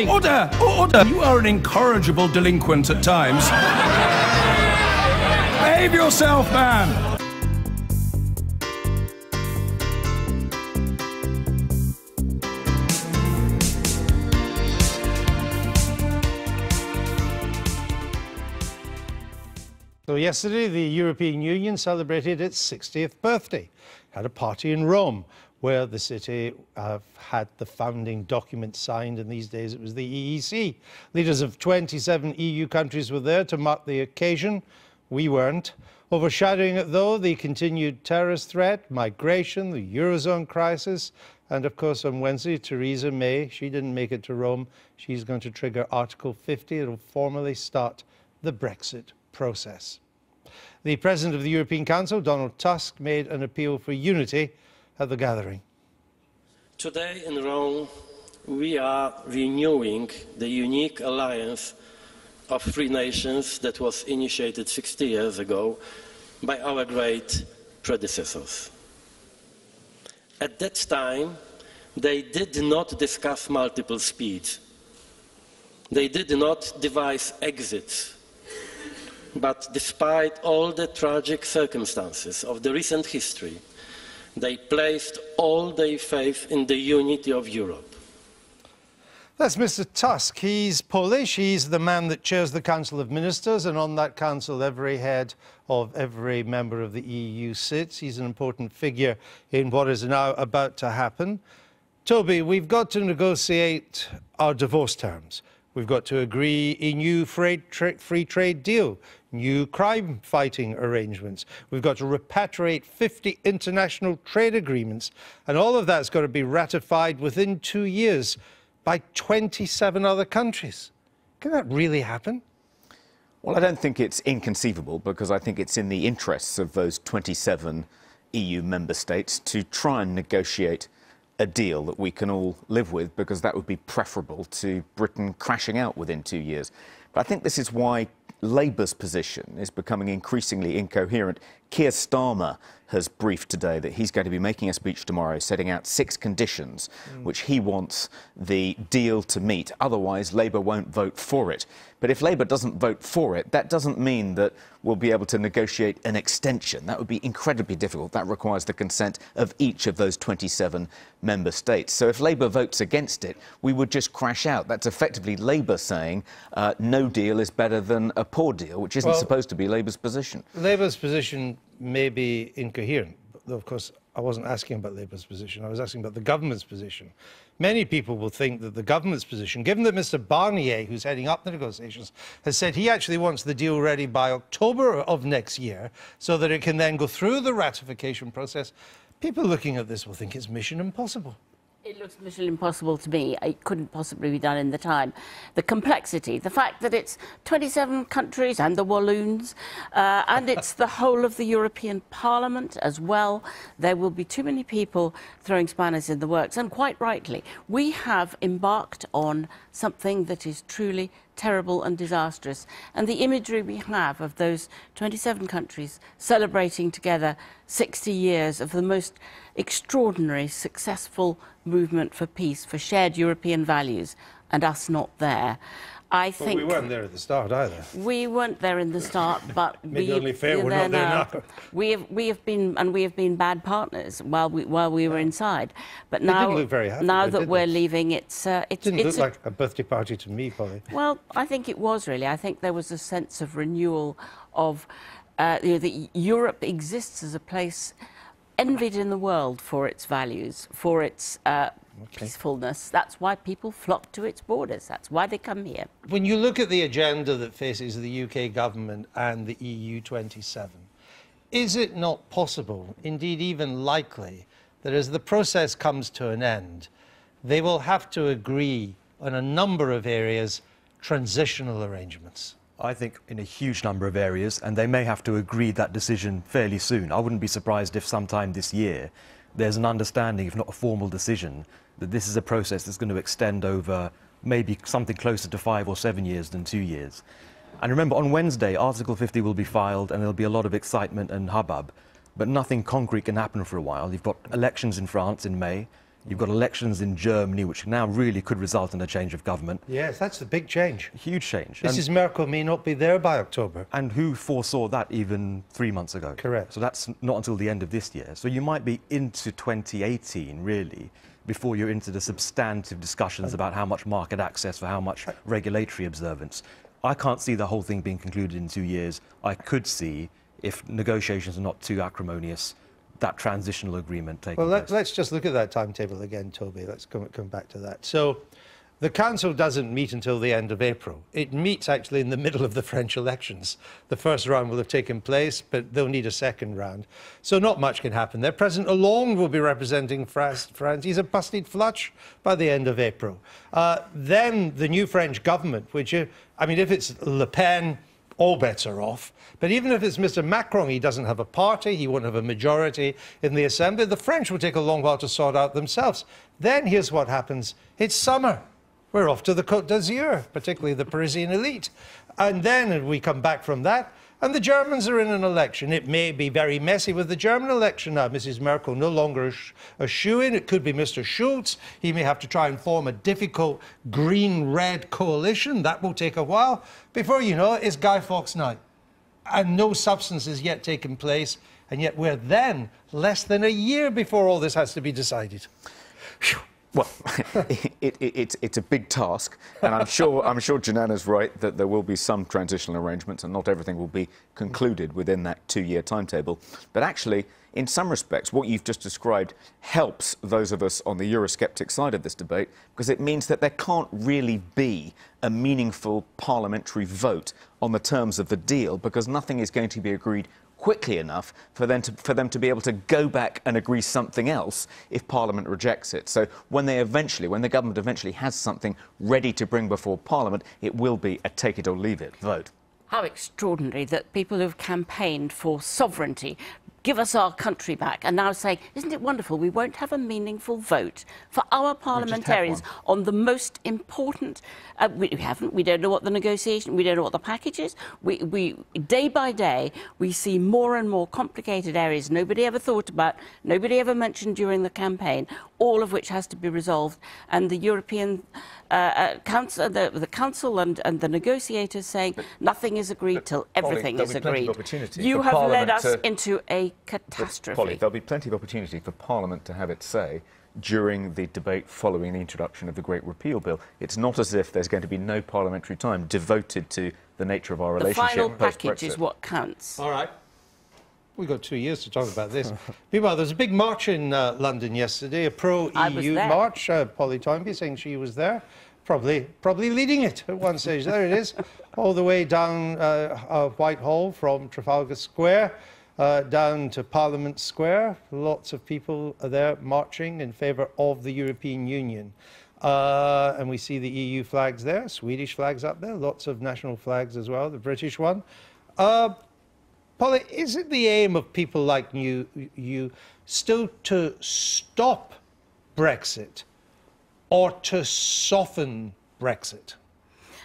Order! Order! You are an incorrigible delinquent at times. Behave yourself, man! So yesterday, the European Union celebrated its 60th birthday. Had a party in Rome where the city uh, had the founding document signed, and these days it was the EEC. Leaders of 27 EU countries were there to mark the occasion. We weren't. Overshadowing it, though, the continued terrorist threat, migration, the Eurozone crisis, and of course, on Wednesday, Theresa May, she didn't make it to Rome. She's going to trigger Article 50. It'll formally start the Brexit process. The President of the European Council, Donald Tusk, made an appeal for unity at the gathering. Today in Rome, we are renewing the unique alliance of free nations that was initiated 60 years ago by our great predecessors. At that time, they did not discuss multiple speeds. They did not devise exits. But despite all the tragic circumstances of the recent history, they placed all their faith in the unity of Europe. That's Mr. Tusk. He's Polish. He's the man that chairs the Council of Ministers, and on that council, every head of every member of the EU sits. He's an important figure in what is now about to happen. Toby, we've got to negotiate our divorce terms. We've got to agree a new free trade deal, new crime fighting arrangements. We've got to repatriate 50 international trade agreements. And all of that's got to be ratified within two years by 27 other countries. Can that really happen? Well, I don't think it's inconceivable because I think it's in the interests of those 27 EU member states to try and negotiate a deal that we can all live with because that would be preferable to Britain crashing out within two years. But I think this is why Labour's position is becoming increasingly incoherent. Keir Starmer has briefed today that he's going to be making a speech tomorrow setting out six conditions mm. which he wants the deal to meet. Otherwise, Labour won't vote for it. But if Labour doesn't vote for it, that doesn't mean that we'll be able to negotiate an extension. That would be incredibly difficult. That requires the consent of each of those 27 member states. So if Labour votes against it, we would just crash out. That's effectively Labour saying uh, no deal is better than a poor deal, which isn't well, supposed to be Labour's position. Labour's position may be incoherent. Though, of course, I wasn't asking about Labour's position. I was asking about the government's position. Many people will think that the government's position, given that Mr. Barnier, who's heading up the negotiations, has said he actually wants the deal ready by October of next year so that it can then go through the ratification process, people looking at this will think it's mission impossible. It looks mission impossible to me. It couldn't possibly be done in the time. The complexity, the fact that it's 27 countries and the Walloons, uh, and it's the whole of the European Parliament as well. There will be too many people throwing spanners in the works, and quite rightly. We have embarked on something that is truly terrible and disastrous. And the imagery we have of those 27 countries celebrating together 60 years of the most extraordinary, successful movement for peace, for shared European values, and us not there. I think well, we weren't there at the start either. We weren't there in the start, but Maybe we, only fair we're not there now. now. We have we have been and we have been bad partners while we while we were inside. But they now happy, now that we're leaving, it's uh, it's didn't it's look a, like a birthday party to me, Polly. Well, I think it was really. I think there was a sense of renewal of uh, you know, that Europe exists as a place envied in the world for its values, for its uh, okay. peacefulness. That's why people flock to its borders. That's why they come here. When you look at the agenda that faces the UK government and the EU 27, is it not possible, indeed even likely, that as the process comes to an end, they will have to agree on a number of areas transitional arrangements? I think in a huge number of areas, and they may have to agree that decision fairly soon. I wouldn't be surprised if sometime this year there's an understanding, if not a formal decision, that this is a process that's going to extend over maybe something closer to five or seven years than two years. And remember, on Wednesday, Article 50 will be filed and there'll be a lot of excitement and hubbub, but nothing concrete can happen for a while. You've got elections in France in May, You've got elections in Germany, which now really could result in a change of government. Yes, that's the big change. Huge change. And- Mrs. Merkel may not be there by October. And who foresaw that even three months ago? Correct. So that's not until the end of this year. So you might be into 2018, really, before you're into the substantive discussions about how much market access for how much regulatory observance. I can't see the whole thing being concluded in two years. I could see, if negotiations are not too acrimonious, that transitional agreement taking Well, let, let's just look at that timetable again, Toby. Let's come, come back to that. So, the Council doesn't meet until the end of April. It meets actually in the middle of the French elections. The first round will have taken place, but they'll need a second round. So, not much can happen there. President Hollande will be representing France. France. He's a busted flush by the end of April. Uh, then the new French government, which, uh, I mean, if it's Le Pen, all bets are off. But even if it's Mr. Macron, he doesn't have a party, he won't have a majority in the Assembly. The French will take a long while to sort out themselves. Then here's what happens it's summer. We're off to the Côte d'Azur, particularly the Parisian elite. And then we come back from that, and the Germans are in an election. It may be very messy with the German election now. Mrs. Merkel no longer a, sh- a shoe in. It could be Mr. Schulz. He may have to try and form a difficult green red coalition. That will take a while. Before you know it, it's Guy Fawkes night. And no substance has yet taken place. And yet we're then less than a year before all this has to be decided. Phew. Well, it, it, it's, it's a big task, and I'm sure, I'm sure Janan's right that there will be some transitional arrangements and not everything will be concluded within that two-year timetable. But actually, in some respects, what you've just described helps those of us on the Eurosceptic side of this debate because it means that there can't really be a meaningful parliamentary vote on the terms of the deal because nothing is going to be agreed quickly enough for them, to, for them to be able to go back and agree something else if Parliament rejects it. So when they eventually, when the government eventually has something ready to bring before Parliament, it will be a take it or leave it vote. How extraordinary that people who've campaigned for sovereignty, give us our country back, and now saying, isn't it wonderful, we won't have a meaningful vote for our parliamentarians on the most important. Uh, we haven't, we don't know what the negotiation, we don't know what the package is. We, we, day by day, we see more and more complicated areas nobody ever thought about, nobody ever mentioned during the campaign, all of which has to be resolved. And the European uh, uh, Council, the, the Council and, and the negotiators saying nothing is agreed till everything there'll is be plenty of agreed. You for have led us to- into a catastrophe. Polly, there'll be plenty of opportunity for Parliament to have its say during the debate following the introduction of the Great Repeal Bill. It's not as if there's going to be no parliamentary time devoted to the nature of our the relationship The final package is what counts. All right. We've got two years to talk about this. Meanwhile, there was a big march in uh, London yesterday, a pro-EU march. Uh, Polly Toynbee saying she was there, probably probably leading it at one stage. There it is, all the way down uh, uh, Whitehall from Trafalgar Square uh, down to Parliament Square. Lots of people are there marching in favour of the European Union. Uh, and we see the EU flags there, Swedish flags up there, lots of national flags as well, the British one. Polly, is it the aim of people like you, you still to stop Brexit or to soften Brexit?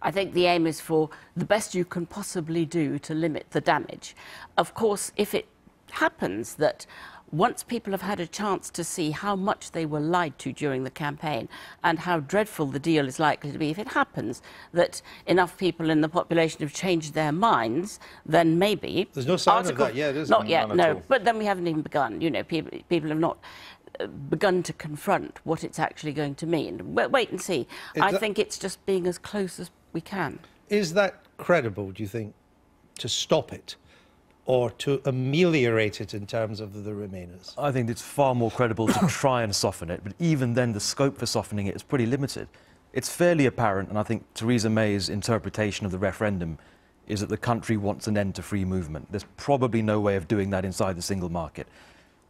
I think the aim is for the best you can possibly do to limit the damage. Of course, if it happens that once people have had a chance to see how much they were lied to during the campaign and how dreadful the deal is likely to be, if it happens that enough people in the population have changed their minds, then maybe. There's no sign of that yet, is Not yet, no. But then we haven't even begun. You know, people, people have not uh, begun to confront what it's actually going to mean. Wait, wait and see. Is I think it's just being as close as we can. Is that credible, do you think, to stop it or to ameliorate it in terms of the Remainers? I think it's far more credible to try and soften it, but even then, the scope for softening it is pretty limited. It's fairly apparent, and I think Theresa May's interpretation of the referendum is that the country wants an end to free movement. There's probably no way of doing that inside the single market.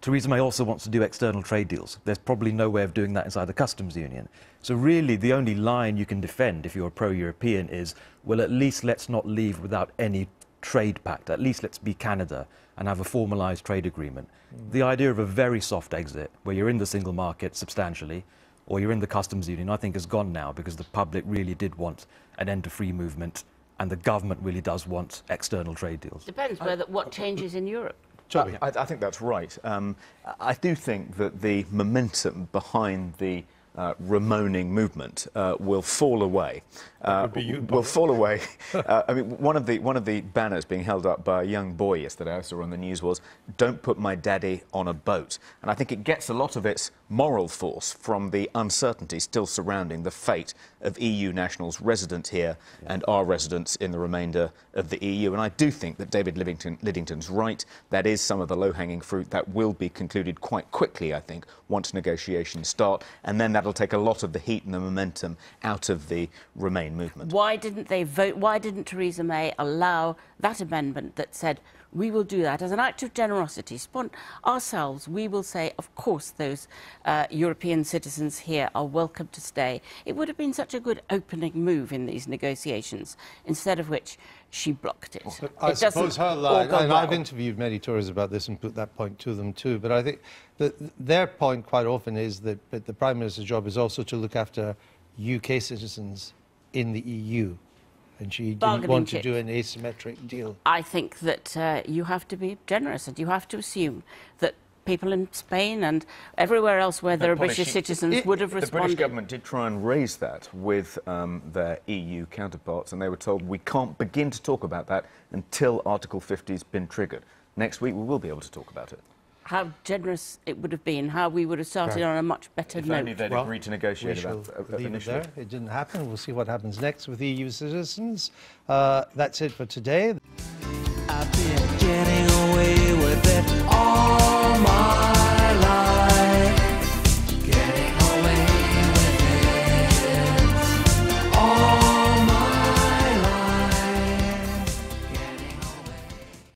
Theresa May also wants to do external trade deals. There's probably no way of doing that inside the customs union. So really, the only line you can defend if you're a pro-European is, well, at least let's not leave without any trade pact. At least let's be Canada and have a formalized trade agreement. The idea of a very soft exit, where you're in the single market substantially, or you're in the customs union, I think is gone now because the public really did want an end to free movement, and the government really does want external trade deals. Depends whether what changes in Europe. Toby. I, I think that's right. Um, I do think that the momentum behind the uh, Remoaning movement uh, will fall away. Uh, you, will fall away. uh, I mean, one of the one of the banners being held up by a young boy yesterday I saw on the news was "Don't put my daddy on a boat," and I think it gets a lot of its moral force from the uncertainty still surrounding the fate of EU nationals resident here and our residents in the remainder of the EU. And I do think that David Livington, Lidington's right. That is some of the low-hanging fruit that will be concluded quite quickly, I think, once negotiations start, and then that'll take a lot of the heat and the momentum out of the Remain movement. Why didn't they vote? Why didn't Theresa May allow that amendment that said we will do that as an act of generosity? Ourselves, we will say, of course, those uh, European citizens here are welcome to stay. It would have been such a good opening move in these negotiations, instead of which she blocked it. I it suppose her line, and I've interviewed many Tories about this and put that point to them too, but I think that their point quite often is that, that the Prime Minister's job is also to look after UK citizens in the EU. And she didn't want to chip. do an asymmetric deal. I think that uh, you have to be generous and you have to assume that people in Spain and everywhere else where there are British citizens It- would have responded. The British government did try and raise that with um, their EU counterparts, and they were told we can't begin to talk about that until Article 50 has been triggered. Next week we will be able to talk about it. How generous it would have been, how we would have started Right. on a much better If note. only they'd Well, agreed to negotiate shall about uh, leave it there. It didn't happen. We'll see what happens next with EU citizens. Uh, that's it for today.